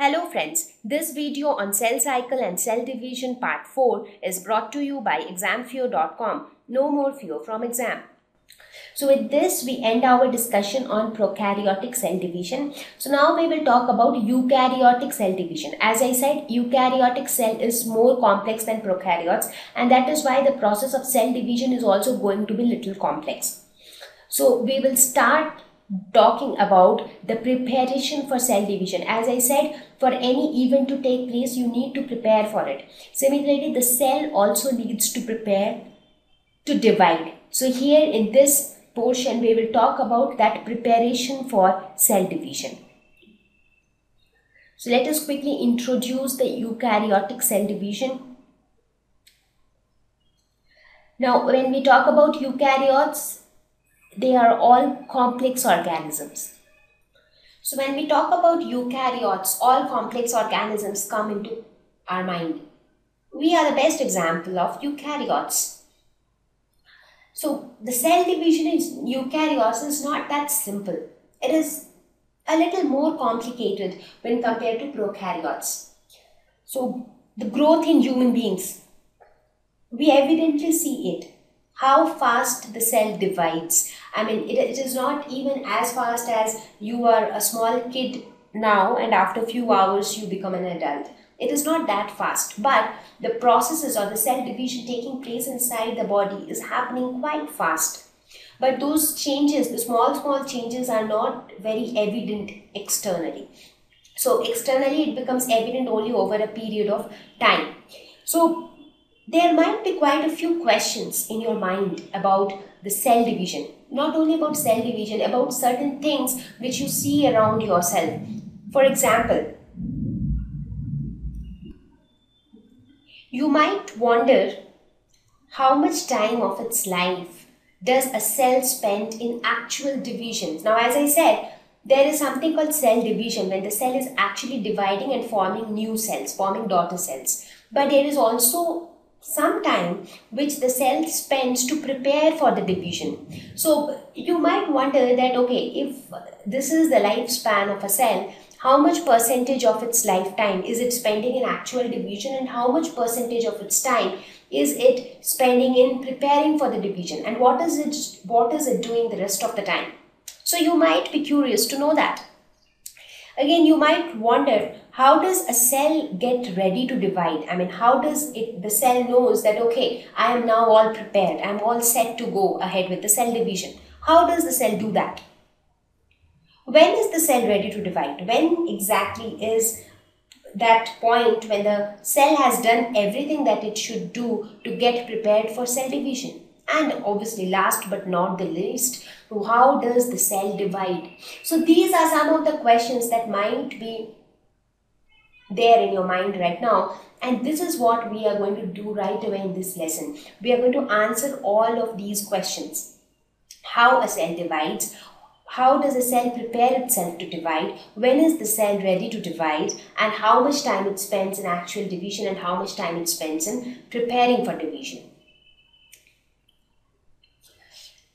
Hello friends, this video on cell cycle and cell division part 4 is brought to you by examfear.com. No more fear from exam. So with this we end our discussion on prokaryotic cell division. So now we will talk about eukaryotic cell division. As I said eukaryotic cell is more complex than prokaryotes and that is why the process of cell division is also going to be little complex. So we will start talking about the preparation for cell division. As I said, for any event to take place, you need to prepare for it. Similarly, the cell also needs to prepare to divide. So here in this portion, we will talk about that preparation for cell division. So let us quickly introduce the eukaryotic cell division. Now, when we talk about eukaryotes, they are all complex organisms. So when we talk about eukaryotes, all complex organisms come into our mind. We are the best example of eukaryotes. So the cell division in eukaryotes is not that simple. It is a little more complicated when compared to prokaryotes. So the growth in human beings, we evidently see it how fast the cell divides. I mean, it, it is not even as fast as you are a small kid now and after a few hours you become an adult. It is not that fast, but the processes or the cell division taking place inside the body is happening quite fast. But those changes, the small, small changes, are not very evident externally. So, externally, it becomes evident only over a period of time. So, there might be quite a few questions in your mind about the cell division. Not only about cell division, about certain things which you see around yourself. For example, you might wonder how much time of its life does a cell spend in actual divisions. Now, as I said, there is something called cell division when the cell is actually dividing and forming new cells, forming daughter cells. But there is also some time which the cell spends to prepare for the division. So you might wonder that okay, if this is the lifespan of a cell, how much percentage of its lifetime is it spending in actual division and how much percentage of its time is it spending in preparing for the division and what is it what is it doing the rest of the time so you might be curious to know that again you might wonder how does a cell get ready to divide? I mean how does it the cell knows that okay i am now all prepared. I'm all set to go ahead with the cell division. How does the cell do that? When is the cell ready to divide? When exactly is that point when the cell has done everything that it should do to get prepared for cell division and obviously last but not the least how does the cell divide? So these are some of the questions that might be there in your mind right now. And this is what we are going to do right away in this lesson. We are going to answer all of these questions. How a cell divides. How does a cell prepare itself to divide? When is the cell ready to divide? And how much time it spends in actual division and how much time it spends in preparing for division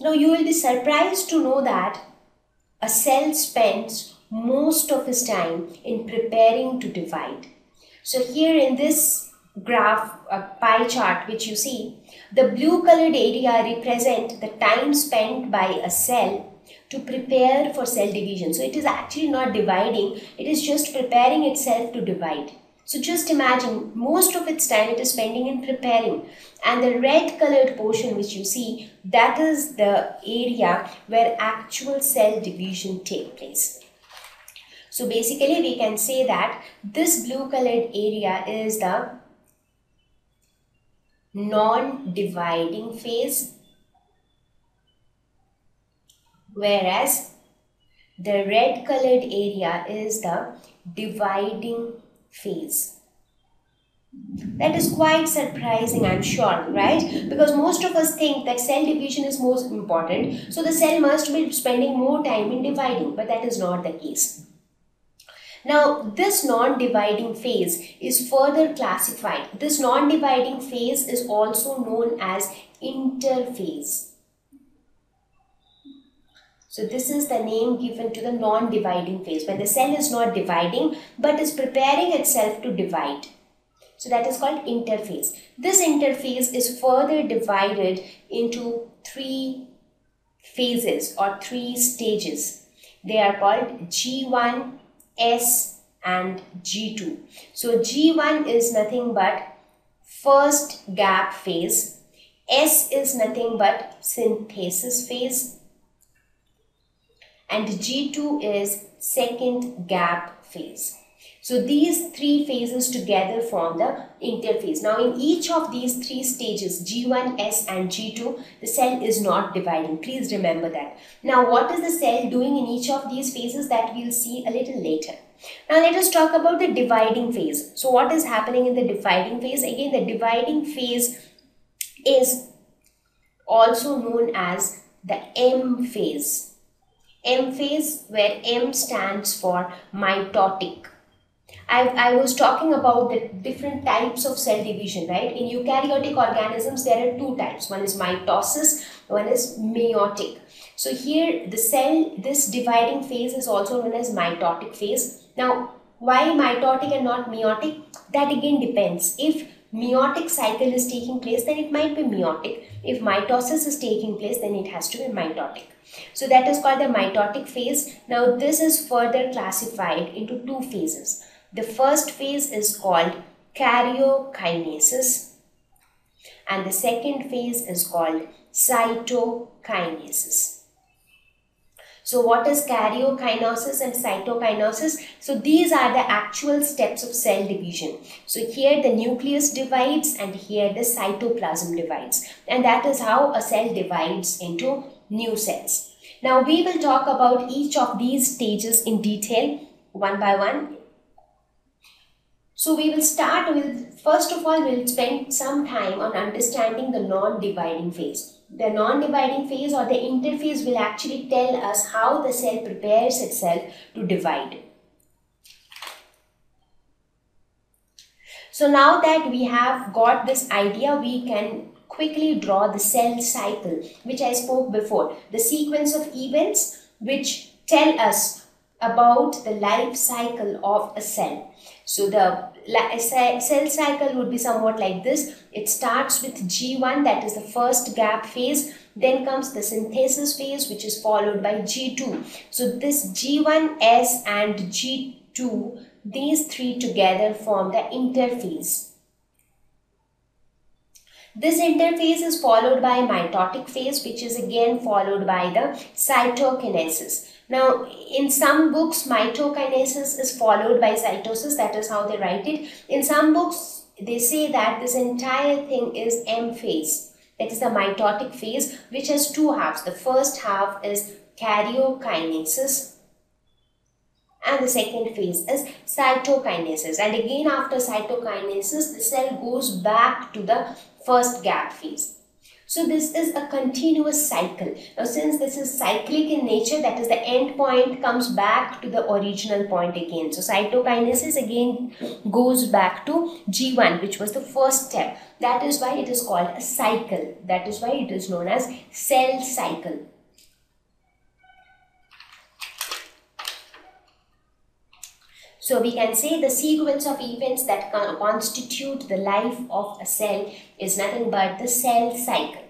now you will be surprised to know that a cell spends most of his time in preparing to divide. So here in this graph, a pie chart which you see, the blue colored area represent the time spent by a cell to prepare for cell division. So it is actually not dividing, it is just preparing itself to divide. So just imagine most of its time it is spending in preparing and the red colored portion which you see that is the area where actual cell division take place. So basically we can say that this blue colored area is the non-dividing phase whereas the red colored area is the dividing phase. That is quite surprising, I'm sure, right? Because most of us think that cell division is most important, so the cell must be spending more time in dividing, but that is not the case. Now, this non-dividing phase is further classified. This non-dividing phase is also known as interphase. So this is the name given to the non-dividing phase when the cell is not dividing but is preparing itself to divide. So that is called interphase. This interphase is further divided into three phases or three stages. They are called G1, S and G2. So G1 is nothing but first gap phase. S is nothing but synthesis phase and G2 is second gap phase. So these three phases together form the interphase. Now in each of these three stages G1, S and G2 the cell is not dividing. Please remember that. Now what is the cell doing in each of these phases that we'll see a little later. Now let us talk about the dividing phase. So what is happening in the dividing phase? Again the dividing phase is also known as the M phase. M phase where M stands for mitotic. I, I was talking about the different types of cell division, right? In eukaryotic organisms, there are two types. One is mitosis, one is meiotic. So here the cell, this dividing phase is also known as mitotic phase. Now, why mitotic and not meiotic? That again depends. If meiotic cycle is taking place, then it might be meiotic. If mitosis is taking place, then it has to be mitotic. So that is called the mitotic phase. Now this is further classified into two phases. The first phase is called karyokinesis and the second phase is called cytokinesis. So what is karyokinesis and cytokinesis? So these are the actual steps of cell division. So here the nucleus divides and here the cytoplasm divides. And that is how a cell divides into new cells. Now we will talk about each of these stages in detail one by one. So we will start with, first of all, we'll spend some time on understanding the non-dividing phase. The non-dividing phase or the interphase will actually tell us how the cell prepares itself to divide. So now that we have got this idea, we can quickly draw the cell cycle, which I spoke before. The sequence of events which tell us about the life cycle of a cell. So the cell cycle would be somewhat like this. It starts with G1 that is the first gap phase. Then comes the synthesis phase which is followed by G2. So this G1, S and G2 these three together form the interphase. This interphase is followed by mitotic phase which is again followed by the cytokinesis. Now, in some books, mitokinesis is followed by cytosis. That is how they write it. In some books, they say that this entire thing is M phase. That is the mitotic phase, which has two halves. The first half is karyokinesis and the second phase is cytokinesis. And again, after cytokinesis, the cell goes back to the first gap phase. So this is a continuous cycle. Now since this is cyclic in nature, that is the end point comes back to the original point again. So cytokinesis again goes back to G1 which was the first step. That is why it is called a cycle. That is why it is known as cell cycle. So we can say the sequence of events that constitute the life of a cell is nothing but the cell cycle.